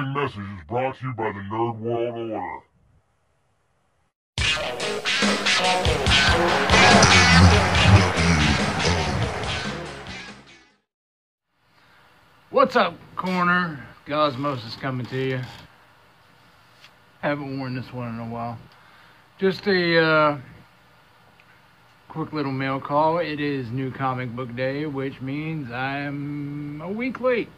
following message is brought to you by the Nerd World Order. What's up, corner? Gosmos is coming to you. Haven't worn this one in a while. Just a uh, quick little mail call. It is New Comic Book Day, which means I'm a week late.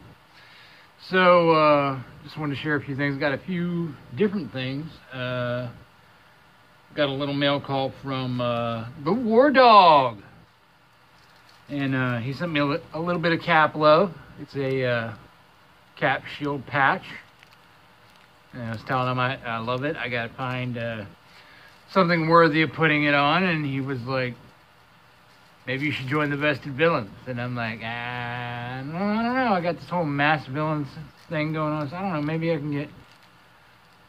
So, uh, just wanted to share a few things. Got a few different things. Uh, got a little mail call from uh, the War Dog. And uh, he sent me a, li- a little bit of cap love. It's a uh, cap shield patch. And I was telling him I, I love it. I got to find uh, something worthy of putting it on. And he was like, maybe you should join the vested villains. And I'm like, ah, I don't know. I got this whole mass villains thing going on. So I don't know. Maybe I can get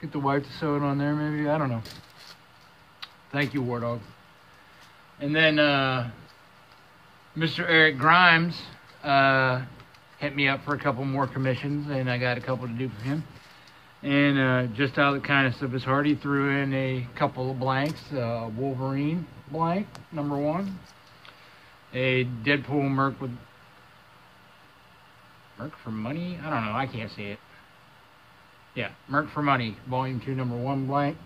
get the wife to sew it on there. Maybe I don't know. Thank you, War Dog. And then uh, Mr. Eric Grimes uh, hit me up for a couple more commissions, and I got a couple to do for him. And uh, just out of the kindness of his heart, he threw in a couple of blanks: uh, Wolverine blank, number one, a Deadpool Merc with Merc for Money. I don't know. I can't see it. Yeah, Merc for Money, Volume Two, Number One blank,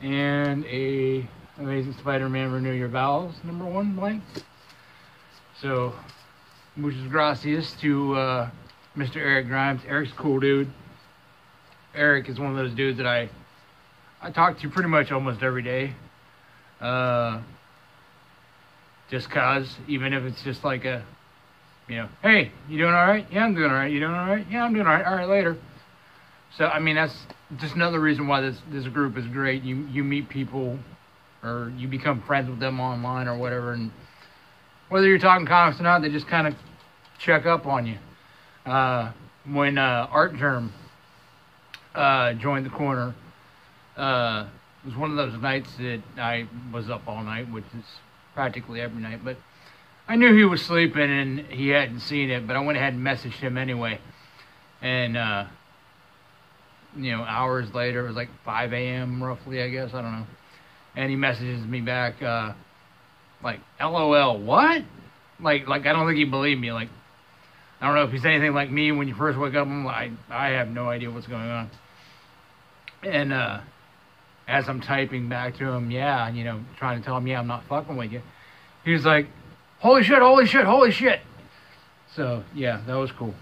and a Amazing Spider-Man Renew Your Vows, Number One blank. So, muchas gracias to uh, Mr. Eric Grimes. Eric's cool dude. Eric is one of those dudes that I I talk to pretty much almost every day. Uh, just cause, even if it's just like a, you know, hey, you doing all right? Yeah, I'm doing all right. You doing all right? Yeah, I'm doing all right. All right, later. So I mean, that's just another reason why this this group is great. You you meet people, or you become friends with them online or whatever, and whether you're talking comics or not, they just kind of check up on you. Uh, when uh, Artgerm uh, joined the corner, uh, it was one of those nights that I was up all night, which is practically every night. But I knew he was sleeping and he hadn't seen it, but I went ahead and messaged him anyway. And uh, you know, hours later, it was like 5 a.m. roughly, I guess. I don't know. And he messages me back, uh, like, LOL, what? Like, like I don't think he believed me. Like, I don't know if he's anything like me when you first wake up. I'm like, I have no idea what's going on. And uh, as I'm typing back to him, yeah, and you know, trying to tell him, yeah, I'm not fucking with you. He was like, holy shit, holy shit, holy shit. So yeah, that was cool.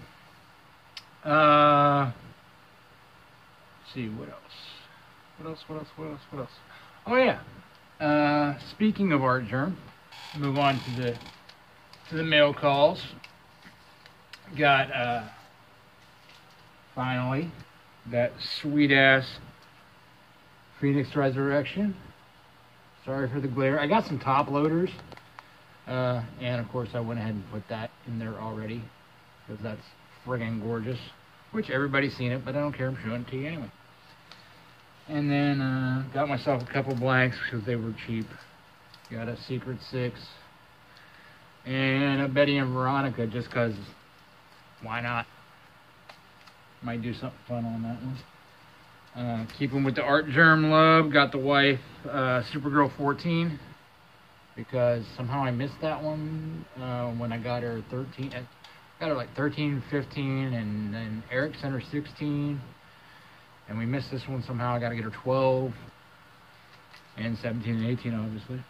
Uh, see what else. What else? What else? What else? What else? Oh yeah. Uh, speaking of Artgerm, move on to the to the mail calls. Got uh, finally that sweet ass Phoenix Resurrection. Sorry for the glare. I got some top loaders, uh, and of course I went ahead and put that in there already because that's friggin' gorgeous. Which everybody's seen it, but I don't care. I'm showing it to you anyway. And then uh, got myself a couple blanks because they were cheap. Got a Secret Six and a Betty and Veronica just because why not? Might do something fun on that one. Uh, keeping with the Artgerm love, got the wife uh, Supergirl 14 because somehow I missed that one uh, when I got her 13. I got her like 13, 15, and then Eric sent her 16. And we missed this one somehow. I got to get her 12 and 17 and 18, obviously.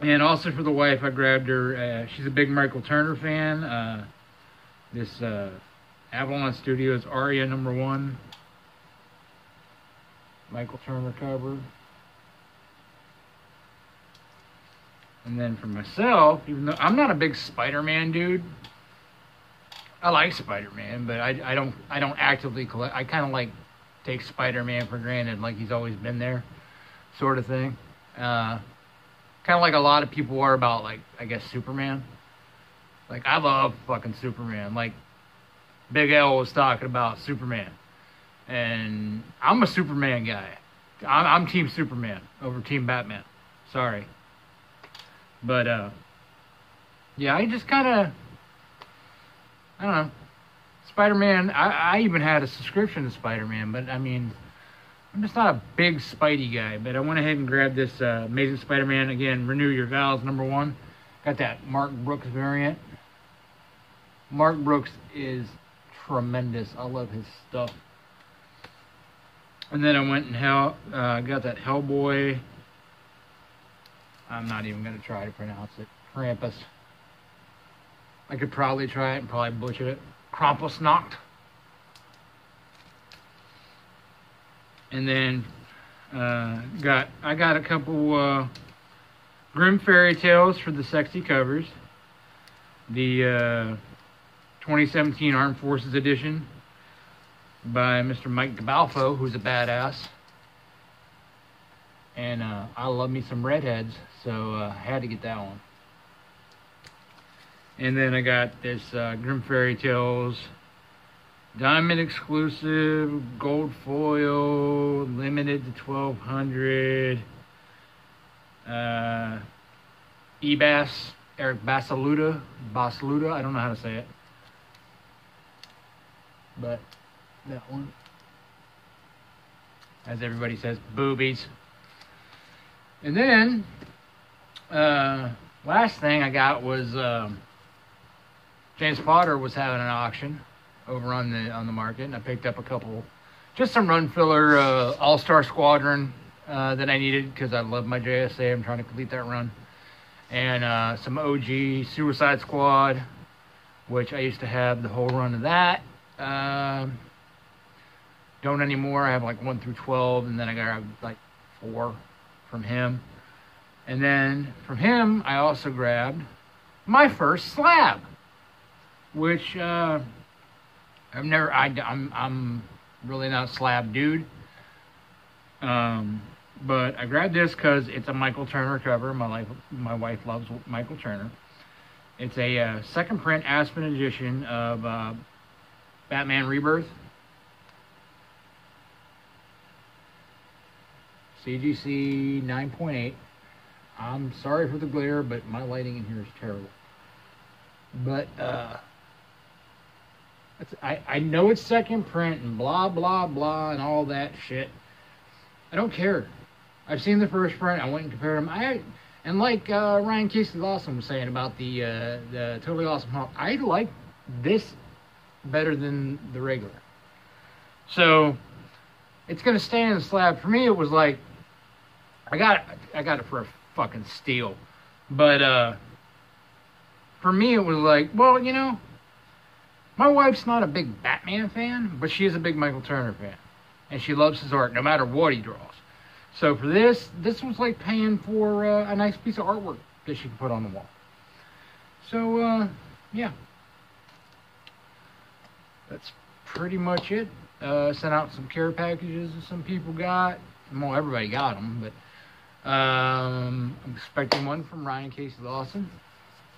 And also for the wife, I grabbed her. Uh, she's a big Michael Turner fan. Uh, this uh, Avalon Studios Aria number one. Michael Turner cover. And then for myself, even though I'm not a big Spider-Man dude, I like Spider-Man, but I, I don't I don't actively collect. I kind of like take Spider-Man for granted, like he's always been there, sort of thing. Uh, kind of like a lot of people are about like I guess Superman. Like I love fucking Superman. Like Big L was talking about Superman, and I'm a Superman guy. I'm, I'm Team Superman over Team Batman. Sorry, but uh, yeah, I just kind of I don't know. Spider-Man. I, I even had a subscription to Spider-Man, but I mean, I'm just not a big Spidey guy. But I went ahead and grabbed this uh, Amazing Spider-Man again. Renew Your Vows number one. Got that Mark Brooks variant. Mark Brooks is tremendous. I love his stuff. And then I went and hell, uh, got that Hellboy. I'm not even gonna try to pronounce it. Krampus. I could probably try it and probably butcher it. Krampusnacht. And then uh, got I got a couple uh, Grim Fairy Tales for the sexy covers. The uh, 2017 Armed Forces Edition by Mr. Mike DeBalfo, who's a badass. And uh, I love me some redheads, so uh, I had to get that one. And then I got this uh, Grim Fairy Tales Diamond exclusive, gold foil, limited to 1200. Uh, Ebas, Eric Basaluda, Basaluda, I don't know how to say it. But that one. As everybody says, boobies. And then, uh, last thing I got was um, James Potter was having an auction over on the on the market, and I picked up a couple, just some run filler uh, All Star Squadron uh, that I needed because I love my JSA. I'm trying to complete that run, and uh, some OG Suicide Squad, which I used to have the whole run of that. Um, don't anymore. I have like one through twelve, and then I got like four from him. And then from him, I also grabbed my first slab, which uh, I've never. I, I'm I'm really not a slab dude. Um, but I grabbed this because it's a Michael Turner cover. My life, my wife loves Michael Turner. It's a uh, second print Aspen edition of uh, Batman Rebirth. CGC 9.8. I'm sorry for the glare, but my lighting in here is terrible. But uh, I, I know it's second print and blah blah blah and all that shit. I don't care. I've seen the first print. I went and compared them. I and like uh, Ryan Casey Lawson was saying about the uh, the Totally Awesome Hulk, I like this better than the regular. So it's gonna stay in the slab. For me, it was like I got I got it for a fucking steal, but uh, for me, it was like, well, you know, my wife's not a big Batman fan, but she is a big Michael Turner fan, and she loves his art no matter what he draws. So for this, this was like paying for uh, a nice piece of artwork that she can put on the wall. So uh, yeah, that's pretty much it. Uh, sent out some care packages that some people got. Well, everybody got them, but um, I'm expecting one from Ryan Casey Lawson.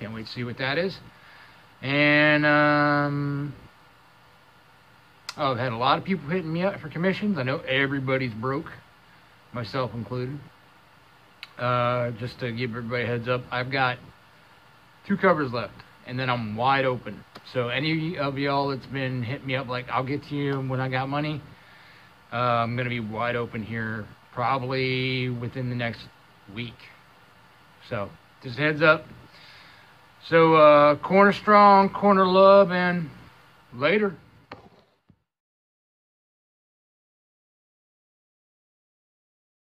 Can't wait to see what that is. And um, oh, I've had a lot of people hitting me up for commissions. I know everybody's broke, myself included. Uh, just to give everybody heads up, I've got two covers left, and then I'm wide open. So any of y'all that's been hitting me up, like I'll get to you when I got money. Uh, I'm gonna be wide open here probably within the next week. So just heads up. So uh, corner strong, corner love, and later.